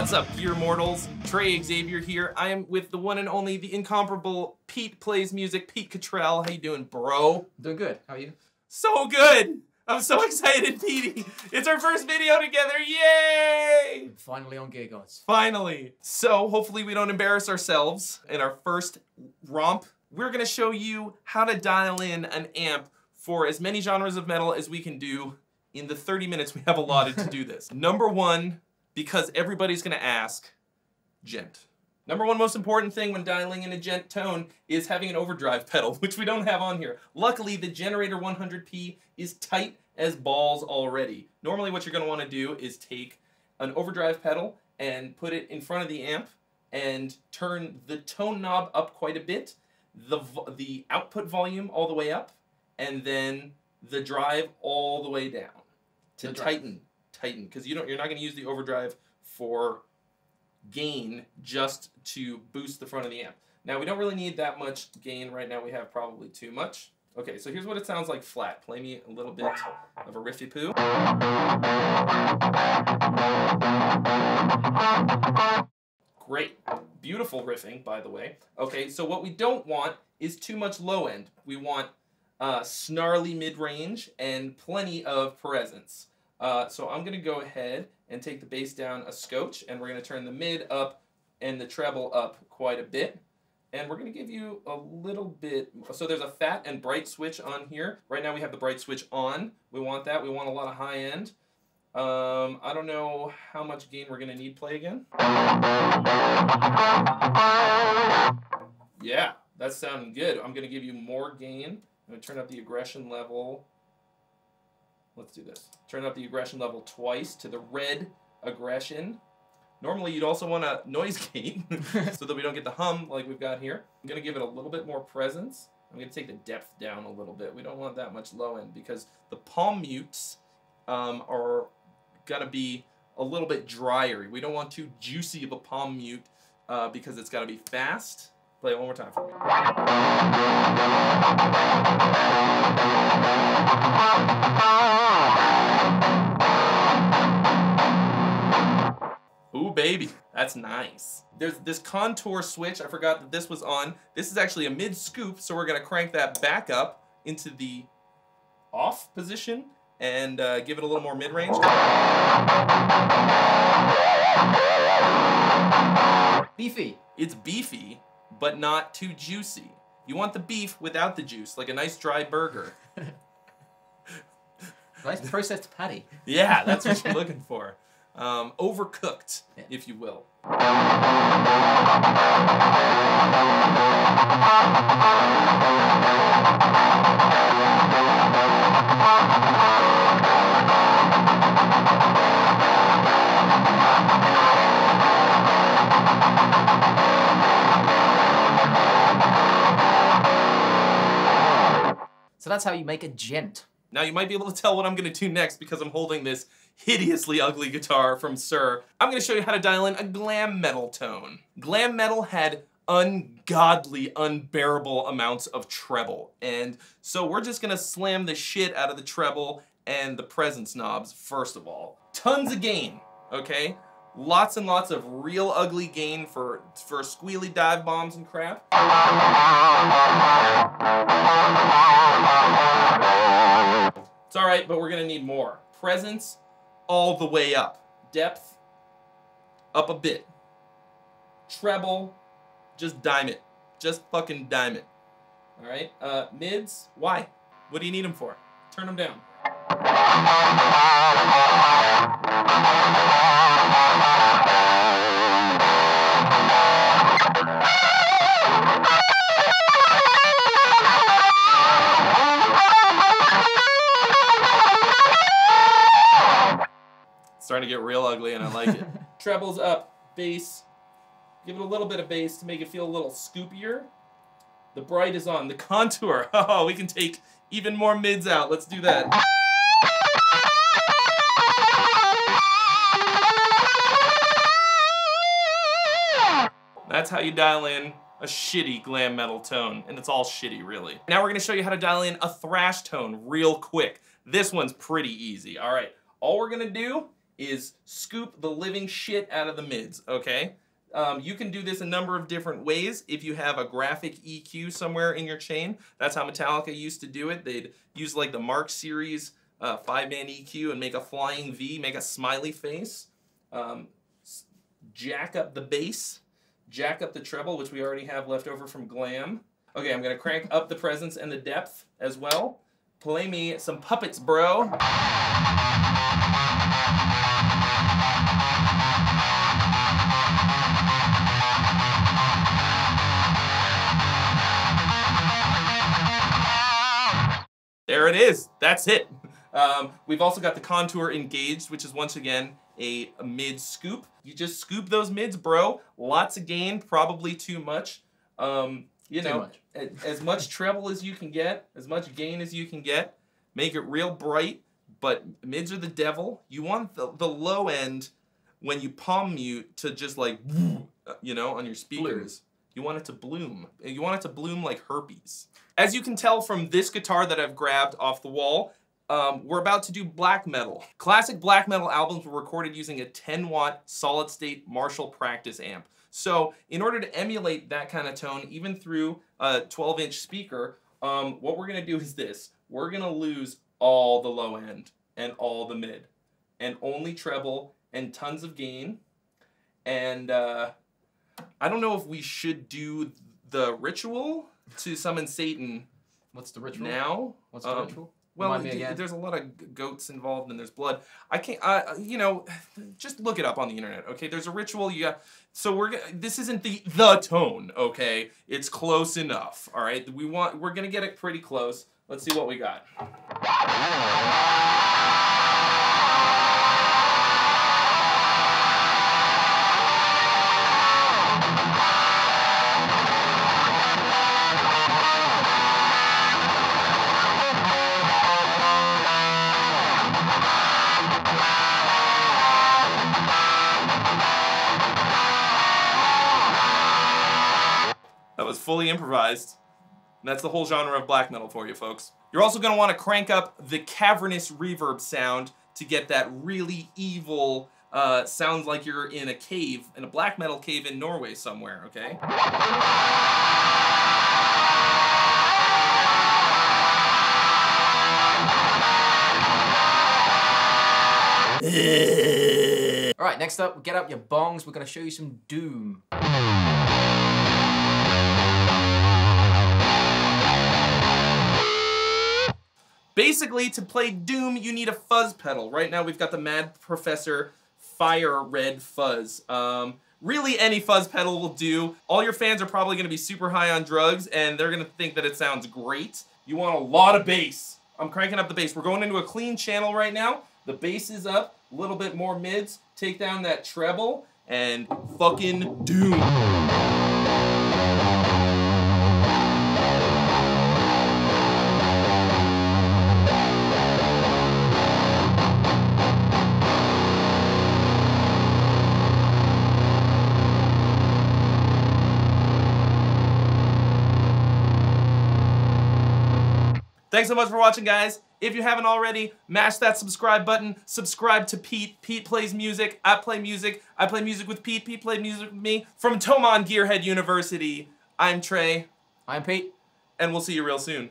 What's up, Gear Mortals? Trey Xavier here. I am with the one and only, the incomparable Pete Plays Music, Pete Cottrell. How you doing, bro? Doing good. How are you? So good! I'm so excited, Petey! It's our first video together, yay! Finally on Gear Gods. Finally! So, hopefully we don't embarrass ourselves in our first romp. We're gonna show you how to dial in an amp for as many genres of metal as we can do in the 30 minutes we have allotted to do this. Number one, because everybody's gonna ask, djent. Number one most important thing when dialing in a djent tone is having an overdrive pedal, which we don't have on here. Luckily, the Generator 100P is tight as balls already. Normally what you're gonna wanna do is take an overdrive pedal and put it in front of the amp and turn the tone knob up quite a bit, the, the output volume all the way up, and then the drive all the way down to tighten, tighten, because you don't, you're not going to use the overdrive for gain just to boost the front of the amp. Now we don't really need that much gain right now. We have probably too much. Okay, so here's what it sounds like flat. Play me a little bit of a riffy poo. Great. Beautiful riffing, by the way. Okay, so what we don't want is too much low end. We want uh, snarly mid-range and plenty of presence. Uh, so I'm going to go ahead and take the bass down a scotch, and we're going to turn the mid up and the treble up quite a bit. And we're going to give you a little bit, so there's a fat and bright switch on here. Right now we have the bright switch on. We want that. We want a lot of high end. Um, I don't know how much gain we're going to need. Play again. Yeah, that's sounding good. I'm going to give you more gain. I'm going to turn up the aggression level. Let's do this. Turn up the aggression level twice to the red aggression. Normally you'd also want a noise gate so that we don't get the hum like we've got here. I'm going to give it a little bit more presence. I'm going to take the depth down a little bit. We don't want that much low end because the palm mutes um, are going to be a little bit drier. We don't want too juicy of a palm mute uh, because it's got to be fast. Play it one more time for me. Ooh, baby, that's nice. There's this contour switch, I forgot that this was on. This is actually a mid scoop, so we're gonna crank that back up into the off position and uh, give it a little more mid-range. Beefy. It's beefy, but not too juicy. You want the beef without the juice, like a nice dry burger. nice processed patty. Yeah, that's what you're looking for. Um, overcooked, yeah. if you will. That's how you make a djent. Now you might be able to tell what I'm gonna do next because I'm holding this hideously ugly guitar from Sir. I'm gonna show you how to dial in a glam metal tone. Glam metal had ungodly, unbearable amounts of treble. And so we're just gonna slam the shit out of the treble and the presence knobs, first of all. Tons of gain, okay? Lots and lots of real ugly gain for, for squealy dive bombs and crap. It's alright, but we're gonna need more. Presence, all the way up. Depth, up a bit. Treble, just dime it. Just fucking dime it. Alright, uh, mids, why? What do you need them for? Turn them down. Starting to get real ugly and I like it. Trebles up, bass. Give it a little bit of bass to make it feel a little scoopier. The bright is on. The contour. Oh, we can take even more mids out. Let's do that. That's how you dial in a shitty glam metal tone, and it's all shitty, really. Now we're gonna show you how to dial in a thrash tone real quick. This one's pretty easy, all right. All we're gonna do is scoop the living shit out of the mids, okay? Um, you can do this a number of different ways. If you have a graphic EQ somewhere in your chain, that's how Metallica used to do it. They'd use like the Mark series uh, five-band EQ and make a flying V, make a smiley face. Um, jack up the bass, jack up the treble, which we already have left over from Glam. Okay, I'm gonna crank up the presence and the depth as well. Play me some puppets, bro. It is. That's it. Um, we've also got the contour engaged, which is once again a, mid scoop. You just scoop those mids, bro. Lots of gain, probably too much. Um, you Too know, much. as much treble as you can get, as much gain as you can get. Make it real bright, but mids are the devil. You want the, the low end when you palm mute to just like, you know, on your speakers. You want it to bloom. You want it to bloom like herpes. As you can tell from this guitar that I've grabbed off the wall, um, we're about to do black metal. Classic black metal albums were recorded using a 10 watt solid state Marshall practice amp. So in order to emulate that kind of tone, even through a 12 inch speaker, um, what we're gonna do is this. We're gonna lose all the low end and all the mid and only treble and tons of gain. And uh, I don't know if we should do the ritual to summon Satan What's the ritual? now. What's the Um, ritual? Well, there's a lot of goats involved and there's blood. I can't, uh, you know, just look it up on the internet. Okay, there's a ritual. You got, so we're. This isn't the the tone. Okay, it's close enough. All right, we want. We're gonna get it pretty close. Let's see what we got. Was fully improvised. And that's the whole genre of black metal for you, folks. You're also going to want to crank up the cavernous reverb sound to get that really evil, uh, sounds like you're in a cave, in a black metal cave in Norway somewhere, okay? All right, next up, get up your bongs. We're going to show you some Doom. Basically, to play Doom, you need a fuzz pedal. Right now, we've got the Mad Professor Fire Red Fuzz. Um, really, any fuzz pedal will do. All your fans are probably going to be super high on drugs, and they're going to think that it sounds great. You want a lot of bass. I'm cranking up the bass. We're going into a clean channel right now. The bass is up, a little bit more mids. Take down that treble, and fucking Doom. Thanks so much for watching, guys. If you haven't already, mash that subscribe button. Subscribe to Pete. Pete plays music. I play music. I play music with Pete. Pete plays music with me. From Thomann Gearhead University, I'm Trey, I'm Pete. and we'll see you real soon.